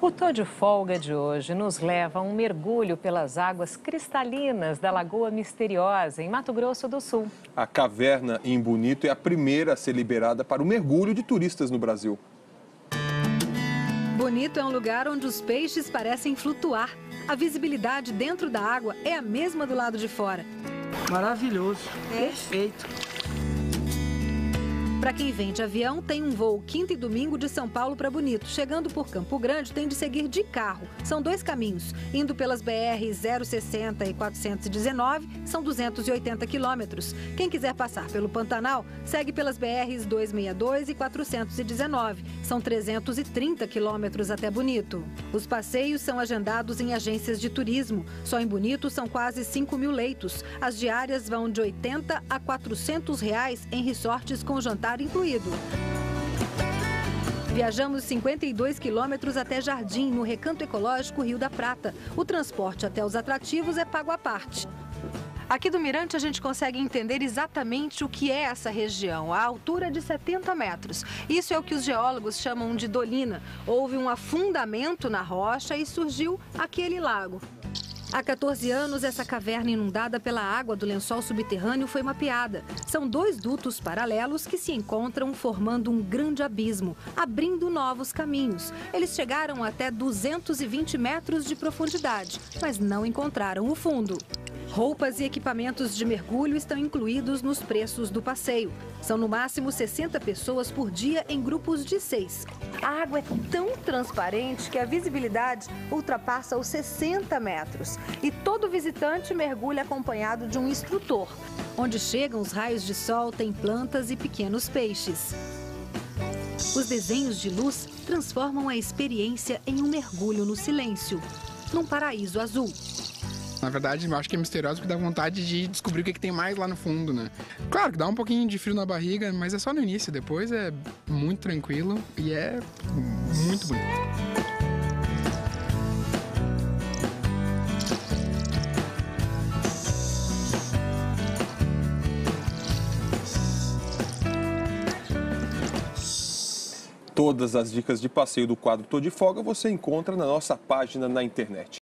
O Tô de Folga de hoje nos leva a um mergulho pelas águas cristalinas da Lagoa Misteriosa, em Mato Grosso do Sul. A caverna em Bonito é a primeira a ser liberada para o mergulho de turistas no Brasil. Bonito é um lugar onde os peixes parecem flutuar. A visibilidade dentro da água é a mesma do lado de fora. Maravilhoso, é. perfeito. Para quem vem de avião, tem um voo quinta e domingo de São Paulo para Bonito. Chegando por Campo Grande, tem de seguir de carro. São dois caminhos. Indo pelas BR 060 e 419, são 280 quilômetros. Quem quiser passar pelo Pantanal, segue pelas BRs 262 e 419. São 330 quilômetros até Bonito. Os passeios são agendados em agências de turismo. Só em Bonito são quase 5 mil leitos. As diárias vão de 80 a 400 reais em resorts com jantar incluído. Viajamos 52 quilômetros até Jardim, no Recanto Ecológico Rio da Prata. O transporte até os atrativos é pago à parte. Aqui do Mirante a gente consegue entender exatamente o que é essa região, a altura de 70 metros. Isso é o que os geólogos chamam de dolina. Houve um afundamento na rocha e surgiu aquele lago. Há 14 anos, essa caverna inundada pela água do lençol subterrâneo foi mapeada. São dois dutos paralelos que se encontram formando um grande abismo, abrindo novos caminhos. Eles chegaram até 220 metros de profundidade, mas não encontraram o fundo. Roupas e equipamentos de mergulho estão incluídos nos preços do passeio. São no máximo 60 pessoas por dia em grupos de seis. A água é tão transparente que a visibilidade ultrapassa os 60 metros. E todo visitante mergulha acompanhado de um instrutor. Onde chegam os raios de sol, tem plantas e pequenos peixes. Os desenhos de luz transformam a experiência em um mergulho no silêncio, num paraíso azul. Na verdade, eu acho que é misterioso porque dá vontade de descobrir o que, que tem mais lá no fundo, né? Claro que dá um pouquinho de frio na barriga, mas é só no início. Depois é muito tranquilo e é muito bonito. Todas as dicas de passeio do quadro Tô de Folga você encontra na nossa página na internet.